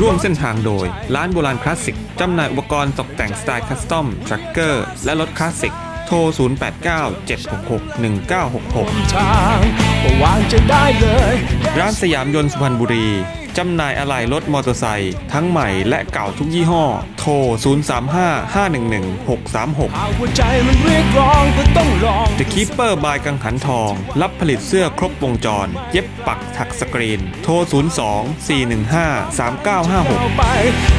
ร่วมเส้นทางโดย ร้านโบราณคลาสสิก จำหน่ายอุปกรณ์ตกแต่งสไตล์ custom trucker และรถคลาสสิก โทร 0897661966ทางก็วางจะได้เลยร้านสยามยนต์สุพรรณบุรี จำหน่ายอะไหล่รถมอเตอร์ไซค์ทั้งใหม่และเก่าทุกยี่ห้อ โทร 0355111636หากหัวใจมันเรียกร้องก็ต้องลอง The Keeper by กังหันทอง รับผลิตเสื้อครบวงจร เย็บปักถักสกรีน โทร 02-415-3956ไป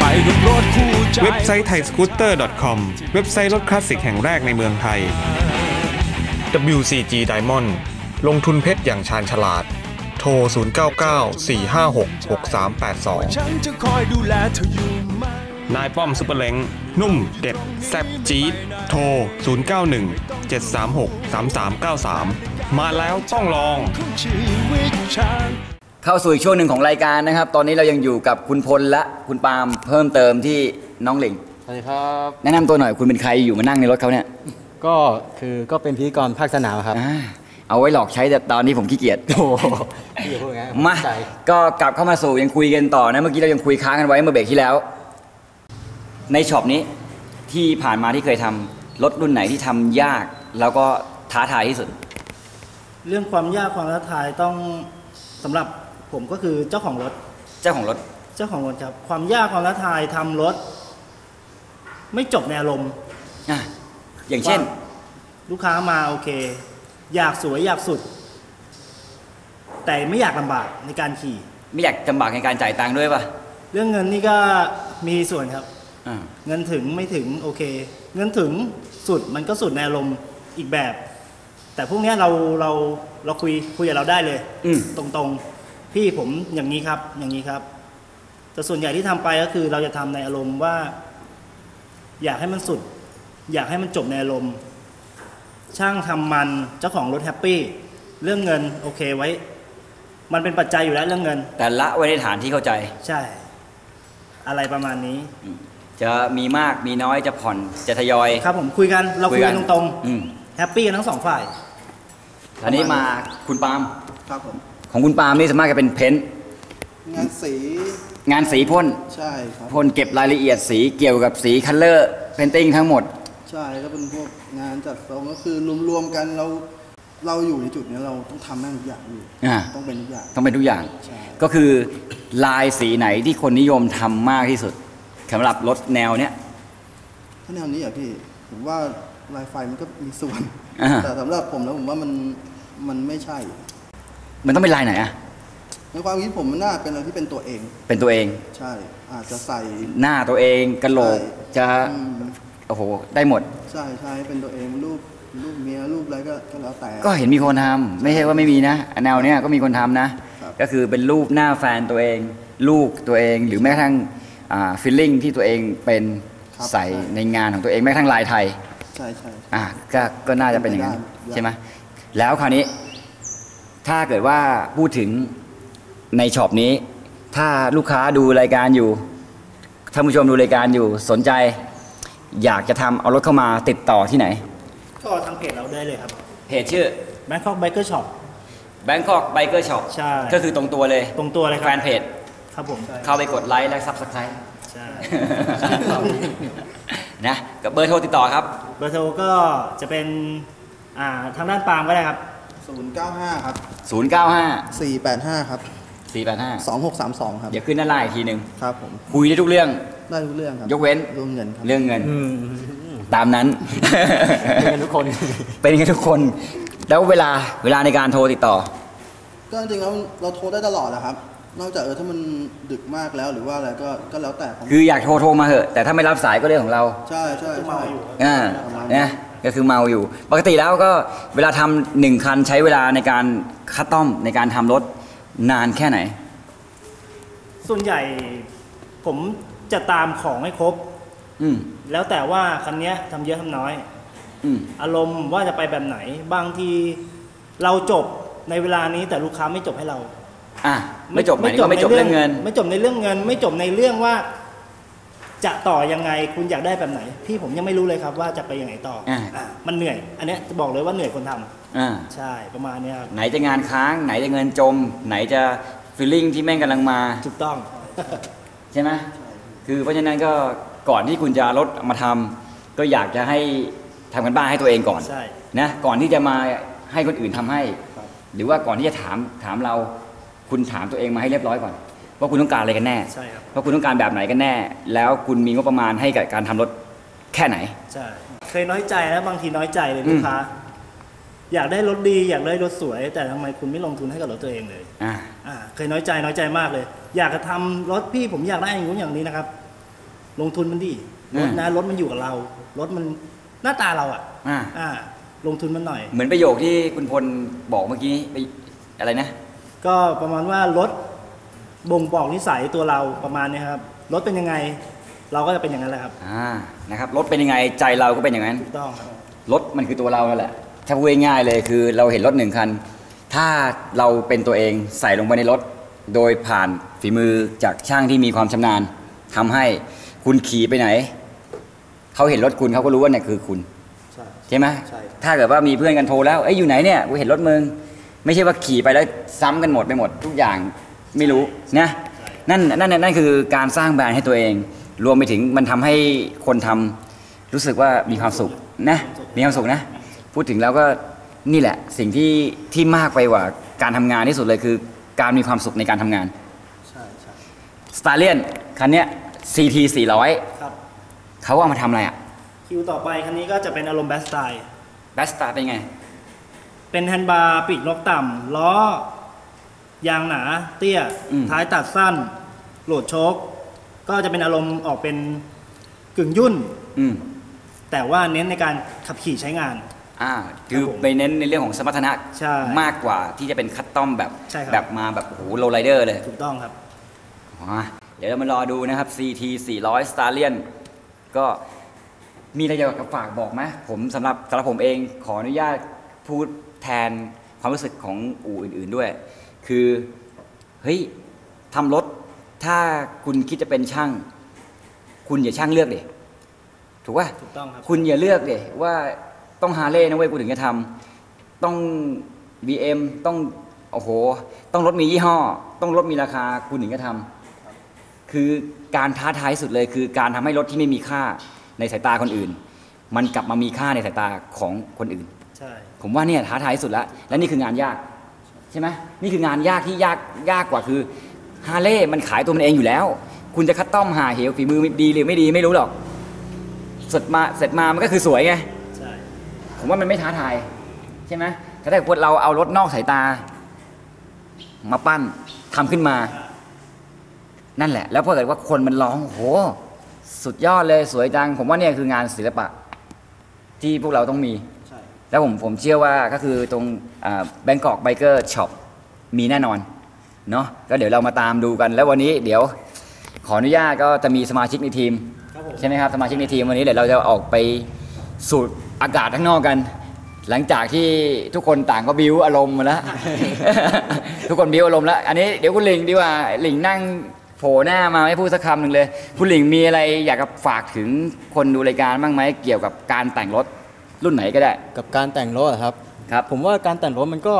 ไปกับรถคู่ใจเว็บไซต์ Thai Scooter .com เว็บไซต์รถคลาสสิกแห่งแรกในเมืองไทย WCG Diamond ลงทุนเพชรอย่างชาญฉลาดโท ร 0994566382ฉันจะคอยดูแลเธออยู่ไหมนายป้อมซุปเปอร์เล้งนุ่มเด็ด แซ่บจี๊ดโทร 0917363393 มาแล้วต้องลองของชีวิตฉันเข้าสู่อีกช่วงหนึ่งของรายการนะครับ ตอนนี้เรายังอยู่กับคุณพลและคุณปาล์มเพิ่มเติมที่น้องหลิงสวัสดีครับ แนะนำตัวหน่อยคุณเป็นใครอยู่มานั่งในรถเขาเนี่ย ก็คือก็เป็นพิธีกรภาคสนามครับอ่า เอาไว้หลอกใช้แต่ตอนนี้ผมขี้เกียจโอ้โหพี่อย่าพูดงั้นมาใจก็กลับเข้ามาสู่ยังคุยกันต่อนะ เมื่อกี้เรายังคุยค้างกันไว้เมื่อเบรกที่แล้ว ในช็อปนี้ที่ผ่านมาที่เคยทำรถรุ่นไหนที่ทำยาก แล้วก็ท้าทายที่สุด เรื่องความยากความท้าทายต้องสำหรับผมก็คือเจ้าของรถ เจ้าของรถ เจ้าของรถครับ ความยากความท้าทายทำรถ ไม่จบในอารมณ์อะอย่างเช่น ลูกค้ามาโอเค อยากสวยอยากสุด แต่ไม่อยากลำบากในการขี่ ไม่อยากลำบากในการจ่ายตังค์ด้วยป่ะเรื่องเงินนี่ก็มีส่วนครับ อ่าเงินถึงไม่ถึงโอเค เงินถึงสุดมันก็สุดในอารมณ์อีกแบบ แต่พวกเนี้ยเราเราเราคุยคุยกับเราได้เลย อืมตรงๆ พี่ผมอย่างนี้ครับ อย่างนี้ครับ แต่ส่วนใหญ่ที่ทำไปก็คือเราจะทำในอารมณ์ว่า อยากให้มันสุด อยากให้มันจบในอารมณ์ ช่างทำมันเจ้าของรถแฮปปี้เรื่องเงินโอเคไว้ มันเป็นปัจจัยอยู่แล้วเรื่องเงิน แต่ละไว้ในฐานที่เข้าใจ ใช่ อะไรประมาณนี้ จะมีมากมีน้อยจะผ่อนจะทยอย ครับผมคุยกันเราคุยกันตรงอืมๆ happy กันทั้งสองฝ่ายอันนี้มาคุณปาล์มครับผมของคุณปาล์มนี่สามารถจะเป็น paint งานสีงานสีพ่นใช่ครับพ่นเก็บรายละเอียดสีเกี่ยวกับสี color painting ทั้งหมด ใช่ก็เป็นพวกงานจัดทรงก็คือรวมๆกันเราเราอยู่ในจุดเนี้ยเราต้องทำแม่งทุกอย่างอยู่อ่า ต้องเป็นทุกอย่าง ต้องเป็นทุกอย่าง ใช่ ก็คือลายสีไหนที่คนนิยมทำมากที่สุดสำหรับรถแนวเนี้ย ถ้าแนวนี้อะพี่ผมว่าลายไฟมันก็มีส่วน อ่า แต่สำหรับผมแล้วผมว่ามันมันไม่ใช่ มันต้องเป็นลายไหนอะในความคิดผมมันน่าเป็นอะไรที่เป็นตัวเอง เป็นตัวเอง ใช่ อาจจะใส่ หน้าตัวเองกระโหลกใช่จะอืม โอ้โหได้หมด ใช่ใช่เป็นตัวเองรูปรูปเมียรูปอะไรก็ก็แล้วแต่ ก็เห็นมีคนทำไม่ใช่ว่าไม่มีนะแนวเนี้ยก็มีคนทำนะครับก็คือเป็นรูปหน้าแฟนตัวเองลูกตัวเองหรือแม้กระทั่งฟิลลิ่งที่ตัวเองเป็นใส่ในงานของตัวเองแม้กระทั่งลายไทยใช่ใช่อะก็ก็น่าจะเป็นอย่างนั้นได้ใช่ไหมแล้วคราวนี้ ถ้าเกิดว่าพูดถึงในช็อปนี้ ถ้าลูกค้าดูรายการอยู่ท่านผู้ชมดูรายการอยู่สนใจ อยากจะทำเอารถเข้ามาติดต่อที่ไหน ก็ทางเพจเราได้เลยครับ เพจชื่อ Bangkok Biker Shop Bangkok Biker Shop ใช่ ก็คือตรงตัวเลย ตรงตัวเลยคแฟรับนเพจ ครับผมเข้าไปกดไลค์และซับสไครต์ใช่นะกับเบอร์โทรติดต่อครับ เบอร์โทรก็จะเป็น อ่าทางด้านปาล์มก็ได้ครับ 095 ครับ 095 485 ครับ 485 2632 ครับ เดี๋ยวขึ้นด้านล่างอีกทีหนึ่งครับผม คุยได้ทุกเรื่อง ได้ทุกเรื่องครับยกเว้น เรื่องเงินครับ เรื่องเงิน ตามนั้น เป็นกันทุกคน เป็นกันทุกคน แล้วเวลาเวลาในการโทรติดต่อ ก็จริงๆแล้วเราโทรได้ตลอดนะครับ นอกจากเออถ้ามันดึกมากแล้วหรือว่าอะไรก็ก็แล้วแต่ผมคืออยากโทรโทรมาเหอะ แต่ถ้าไม่รับสายก็เรื่องของเรา ใช่ใช่ใช่อ่านะก็คือเมาอยู่ ปกติแล้วก็เวลาทำหนึ่งคันใช้เวลาในการคัดต้อมในการทำรถ นานแค่ไหน ส่วนใหญ่ผมจะตามของให้ครบ อืม แล้วแต่ว่าคันเนี้ยทำเยอะทำน้อย อืม อารมณ์ว่าจะไปแบบไหน บางทีเราจบในเวลานี้แต่ลูกค้าไม่จบให้เรา อะ ไม่จบหมายถึงว่าไม่จบเรื่องเงิน ไม่จบในเรื่องเงิน ไม่จบในเรื่องว่า จะต่อยังไงคุณอยากได้แบบไหน พี่ผมยังไม่รู้เลยครับว่าจะไปยังไงต่ออา อะมันเหนื่อย อันเนี้ยจะบอกเลยว่าเหนื่อยคนทำอ่าใช่ประมาณเนี้ยครับไหนจะงานค้าง ไหนจะเงินจม ไหนจะฟีลลิ่งที่แม่งกำลังมา ถูกต้อง ใช่ไหมคือเพราะฉะนั้นก็ก่อนที่คุณจะเอารถมาทำก็อยากจะให้ทำกันบ้านให้ตัวเองก่อนใช่ นะก่อนที่จะมาให้คนอื่นทำให้หรือว่าก่อนที่จะถามถามเรา คุณถามตัวเองมาให้เรียบร้อยก่อน ว่าคุณต้องการอะไรกันแน่ใช่ครับว่าคุณต้องการแบบไหนกันแน่ แล้วคุณมีงบประมาณให้กับการทำรถแค่ไหนใช่เคยน้อยใจนะบางทีน้อยใจเลยอืมลูกค้าอยากได้รถดีอยากได้รถสวย แต่ทำไมคุณไม่ลงทุนให้กับรถตัวเองเลยอ่าอ่าเคยน้อยใจน้อยใจมากเลย อยากจะทำรถพี่ผมอยากได้อย่างนู้นอย่างนี้นะครับ ลงทุนมันดีรถนะรถมันอยู่กับเรา รถมันหน้าตาเราอะอ่าอ่าลงทุนมันหน่อย เหมือนประโยคที่คุณพลบอกเมื่อกี้ไปอะไรนะ ก็ประมาณว่ารถ บ่งบอกนิสัยตัวเราประมาณนี้ครับรถเป็นยังไง เราก็จะเป็นอย่างนั้นแหละครับอ่านะครับรถเป็นยังไงใจเราก็เป็นอย่างนั้นถูกต้องครับรถมันคือตัวเรานั่นแหละถ้าพูดง่ายๆเลยคือเราเห็นรถหนึ่งคัน ถ้าเราเป็นตัวเองใส่ลงไปในรถ โดยผ่านฝีมือจากช่างที่มีความชำนาญทำให้คุณขี่ไปไหน เขาเห็นรถคุณเขาก็รู้ว่าเนี่ยคือคุณ ใช่ ใช่ไหมใช่ ถ้าเกิดว่ามีเพื่อนกันโทรแล้ว เอ้ยอยู่ไหนเนี่ย กูเห็นรถมึง ไม่ใช่ว่าขี่ไปแล้วซ้ำกันหมดไปหมด ทุกอย่าง ไม่รู้นะนั่นนั่นนั่นคือการสร้างแบรนด์ให้ตัวเอง รวมไปถึงมันทำให้คนทำรู้สึกว่ามีความสุขนะมีความสุขนะ พูดถึงแล้วก็นี่แหละสิ่งที่ที่มากไปกว่าการทำงานที่สุดเลยคือ การมีความสุขในการทำงานใช่ใช่Stallion คันเนี้ย CT 400ครับเขาเอามาทำอะไรอะคิวต่อไปคันนี้ก็จะเป็นอารมณ์แบบสไตล์แบบสตาร์เป็นไง เป็น handlebar ปีกนกต่ำล้อ ยางหนาเตี้ย อืม ท้ายตัดสั้น โหลดโช้คก็จะเป็นอารมณ์ออกเป็นกึ่งยุ่น อืมแต่ว่าเน้นในการขับขี่ใช้งาน อ่าคือครับผมไปเน้นในเรื่องของสมรรถนะใช่มากกว่าที่จะเป็น custom แบบใช่ครับ แบบมาแบบโอ้โห low rider เลย ถูกต้องครับอ่าเดี๋ยวเรามารอดูนะครับ CT 400 Stallion ก็มีอะไรอยากจะฝากบอกไหมผมสำหรับสำหรับผมเองขออนุญาตพูดแทนความรู้สึกของอู่อื่น ๆด้วย คือเฮ้ยทำรถถ้าคุณคิดจะเป็นช่าง คุณอย่าช่างเลือกดิถูกป่ะถูกต้องครับ คุณอย่าเลือกเลยว่าต้องฮาร์เลย์นะเว้ยกูถึงจะทำต้อง BM ต้องโอ้โห ต้องรถมียี่ห้อ ต้องรถมีราคาคุณถึงจะทำคือการท้าทายสุดเลย คือการทำให้รถที่ไม่มีค่าในสายตาคนอื่น มันกลับมามีค่าในสายตาของคนอื่น ใช่ ผมว่าเนี่ยท้าทายที่สุดแล้วและนี่คืองานยากใช่ไหมนี่คืองานยากที่ยากยากกว่าคือฮาร์เลย์มันขายตัวมันเองอยู่แล้ว คุณจะคัดต้อมหาเหวฝีมือดีหรือไม่ดีไม่รู้หรอกเสร็จมาเสร็จมามันก็คือสวยไงใช่ผมว่ามันไม่ท้าทาย ใช่ไหมแต่ถ้าเกิดเราเอารถนอกสายตา มาปั้นทำขึ้นมา นั่นแหละ แล้วพอเกิดว่าคนมันร้องโห สุดยอดเลยสวยจัง ผมว่าเนี่ยคืองานศิลปะ ที่พวกเราต้องมีใช่ แล้วผมผมเชื่อว่าก็คือตรง Bangkok Biker Shop มีแน่นอนเนาะก็เดี๋ยวเรามาตามดูกัน แล้ววันนี้เดี๋ยวขออนุญาตก็จะมีสมาชิกในทีมครับผมใช่ไหมครับสมาชิกในทีมวันนี้เดี๋ยวเราจะออกไปสูดอากาศข้างนอกกัน หลังจากที่ทุกคนต่างก็บิวอารมณ์มาแล้วทุกคนบิวอารมณ์แล้วอันนี้เดี๋ยวคุณหลิงดีกว่าหลิงนั่งโผล่หน้ามาไม่พูดสักคำหนึ่งเลย คุณหลิงมีอะไรอยากจะฝากถึงคนดูรายการบ้างไหมเกี่ยวกับการแต่งรถ รุ่นไหนก็ได้ กับการแต่งรถอะครับครับ ผมว่าการแต่งรถมันก็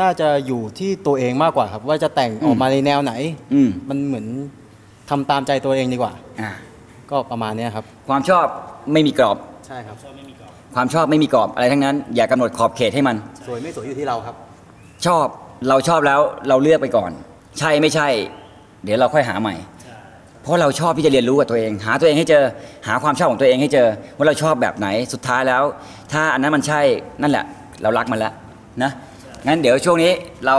น่าจะอยู่ที่ตัวเองมากกว่าครับ ว่าจะแต่งอืมออกมาในแนวไหนอืม มันเหมือนทำตามใจตัวเองดีกว่า อ่าก็ประมาณเนี้ยครับ ความชอบไม่มีกรอบ ใช่ครับ ความชอบไม่มีกรอบอะไรทั้งนั้น อย่ากำหนดขอบเขตให้มัน สวยไม่สวยอยู่ที่เราครับ ชอบเราชอบแล้วเราเลือกไปก่อน ใช่ไม่ใช่ เดี๋ยวเราค่อยหาใหม่ เพราะเราชอบที่จะเรียนรู้กับตัวเอง หาตัวเองให้เจอหาความชอบของตัวเองให้เจอ ว่าเราชอบแบบไหนสุดท้ายแล้ว ถ้าอันนั้นมันใช่นั่นแหละ เรารักมันแล้วนะงั้นเดี๋ยวช่วงนี้เรา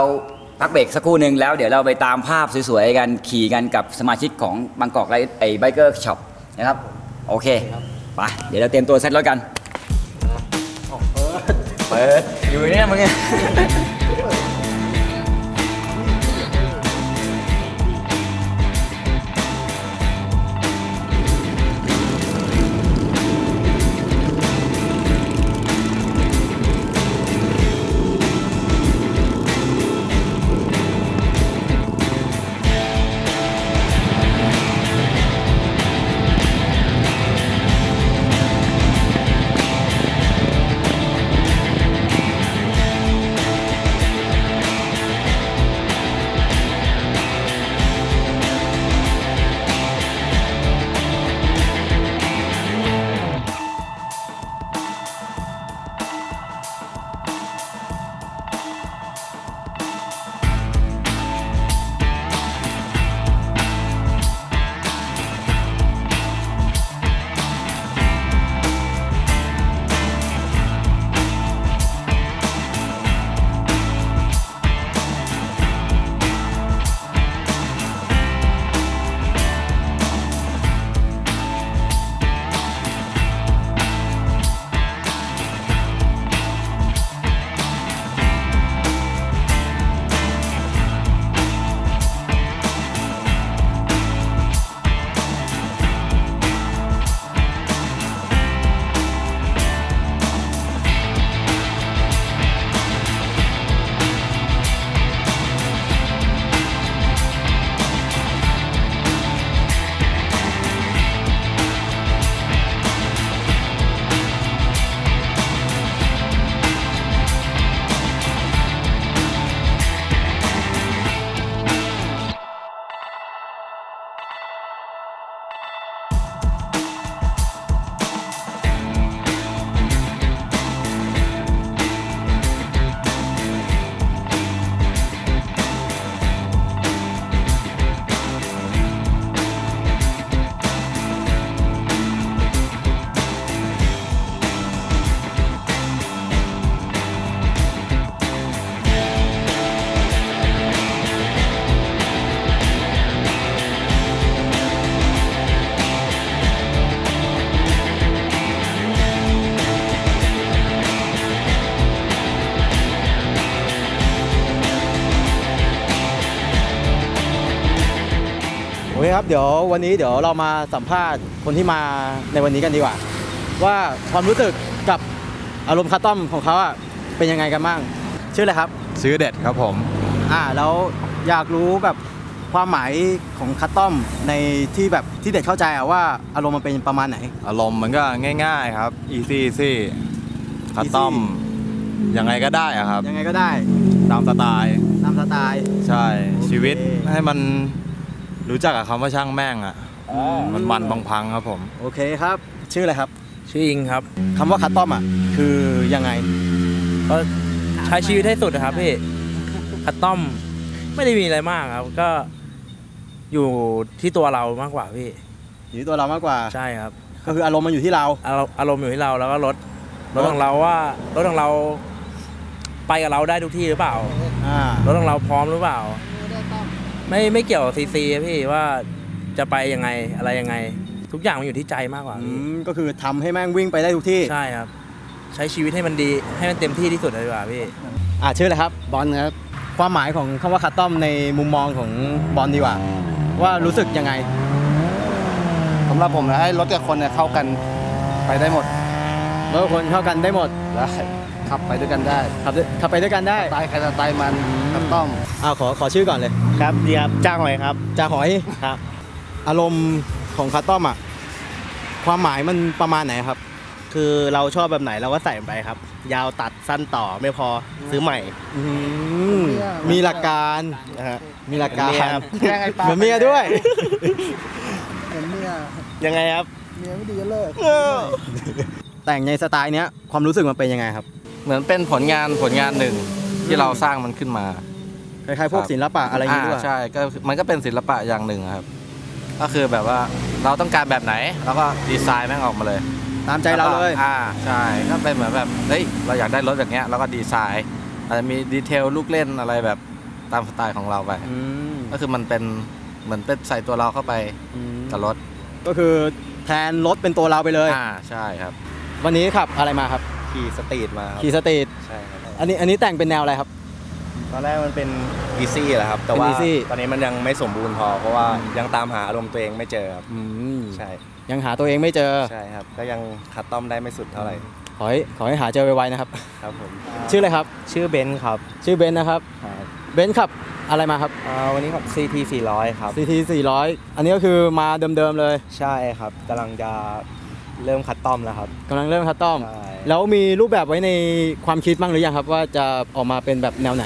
พักเบรกสักครู่หนึ่งแล้วเดี๋ยวเราไปตามภาพสวยๆกันขี่กันกับสมาชิกของบางกอกไลไอ Biker Shop นะครับโอเคไปเดี๋ยวเราเตรียมตัวเซ็ตรถกันเปิดอยู่เนี่ยมึงเนี่ย เคครับเดี๋ยววันนี้เดี๋ยวเรามาสัมภาษณ์คนที่มาในวันนี้กันดีกว่า ว่าความรู้สึกกับอารมณ์ custom ของเขาอะเป็นยังไงกันบ้างชื่ออะไรครับ ชื่อเด็ดครับผม อ่าแล้วอยากรู้แบบความหมายของ custom ในที่แบบที่เด็ดเข้าใจอะว่าอารมณ์มันเป็นประมาณไหน อารมณ์มันก็ง่ายๆครับ easy easy custom ยังไงก็ได้อะครับ ยังไงก็ได้ตามสไตล์ตามสไตล์ ใช่โอเคชีวิตให้มัน รู้จักกับคำว่าช่างแม่งอะมันมันพังพังๆครับผม โอเคครับ ชื่ออะไรครับชื่ออิงครับคำว่าคัสตอมอะคือยังไงก็ใช้ชีวิตให้สุดนะครับพี่คัตตอมไม่ได้มีอะไรมากครับ ก็อยู่ที่ตัวเรามากกว่าพี่ อยู่ที่ตัวเรามากกว่าใช่ครับ ก็คืออารมณ์มันอยู่ที่เรา อารมณ์อารมณ์อยู่ที่เราแล้วก็รถรถของเราว่ารถของเรา ไปกับเราได้ทุกที่หรือเปล่าอ่ารถของเราพร้อมหรือเปล่า ไม่ไม่เกี่ยวกับซีซีพี่ว่าจะไปยังไงอะไรยังไง ทุกอย่างมันอยู่ที่ใจมากกว่าอืพี่มก็คือทำให้แม่งวิ่งไปได้ทุกที่ใช่ครับ ใช้ชีวิตให้มันดีให้มันเต็มที่ที่สุดเลยดีกว่าพี่ อ่าชื่ออะไรครับบอลครับความหมายของคำว่าคัสตอมในมุมมองของบอลดีกว่า ว่ารู้สึกยังไง สำหรับผมนะให้รถกับคนเนี่ยเข้ากันไปได้หมด แล้วคนเข้ากันได้หมด ได้ ขับไปด้วยกันได้ขับขับไปด้วยกันได้ ตายใครจะตายมันคัสตอมอ้าวขอขอชื่อก่อนเลย ครับดีครับจ้างหน่อยครับจ่าหอย ครับ อารมณ์ของคัสตอมอะ ความหมายมันประมาณไหนครับ คือเราชอบแบบไหนเราก็ใส่ไปครับ ยาวตัดสั้นต่อไม่พอซื้อใหม่ อืมมีหลักการนะฮะ มีหลักการเหมือนเมียครับ แกล้งไอ้ปลา เหมือนเมียด้วย เหมือนเมียยังไงครับ เมียไม่ดีก็เลิกแต่งในสไตล์เนี้ยความรู้สึกมันเป็นยังไงครับ เหมือนเป็นผลงานผลงานหนึ่งที่เราสร้างมันขึ้นมาคล้ายๆพวกครับศิลปะอะไรอย่างงี้ด้วยใช่ก็มันก็เป็นศิลปะอย่างหนึ่งครับ ก็คือแบบว่าเราต้องการแบบไหนเราก็ดีไซน์แม่งออกมาเลย ตามใจเราเลยแวก็อ่าใช่ก็เป็นเหมือนแบบเฮ้ยเราอยากได้รถแบบเนี้ยเราก็ดีไซน์อาจจะมี detail ลูกเล่นอะไรแบบตามสไตล์ของเราไปอืมก็คือมันเป็นเหมือนเป็นใส่ตัวเราเข้าไปอืมกับรถ ก็คือแทนรถเป็นตัวเราไปเลยอ่าใช่ครับ วันนี้ขับอะไรมาครับ ขี่ street มาครับขี่ street ใช่ครับอันนี้อันนี้แต่งเป็นแนวอะไรครับ ตอนแรกมันเป็น easy แหละครับ แต่เป็นว่า easy ตอนนี้มันยังไม่สมบูรณ์พอ เพราะว่ายังตามหาอารมณ์ตัวเองไม่เจอครับอืมใช่ยังหาตัวเองไม่เจอ ใช่ครับก็ยังcustom ได้ไม่สุดเท่าไหร่ขอให้ขอให้หาเจอไวๆนะครับ ครับผมชื่ออะไรครับ ชื่อเบนซ์ครับชื่อเบนซ์นะครับ เบนซ์ขับอะไรมาครับวันนี้ขับ CT 400 ครับ CT 400 อันนี้ก็คือมาเดิมๆเลย ใช่ครับกำลังจะ เริ่ม custom แล้วครับ กำลังเริ่ม custom ใช่ แล้วมีรูปแบบไว้ในความคิดบ้างหรือยังครับ ว่าจะออกมาเป็นแบบแนวไหน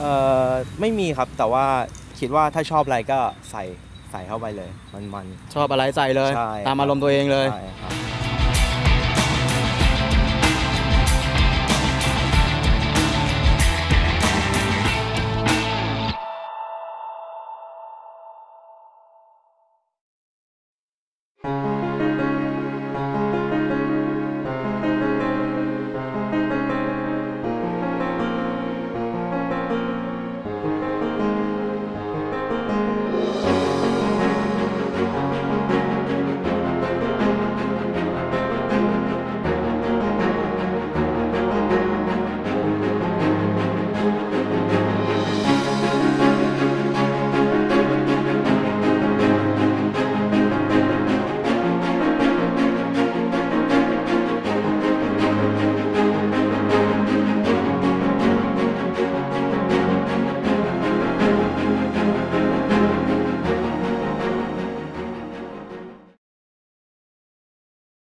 เอ่อไม่มีครับแต่ว่าคิดว่าถ้าชอบอะไรก็ใส่ใส่เข้าไปเลย มันมัน ชอบอะไรใส่เลย ใช่ ตามอารมณ์ตัวเองเลย ใช่ครับ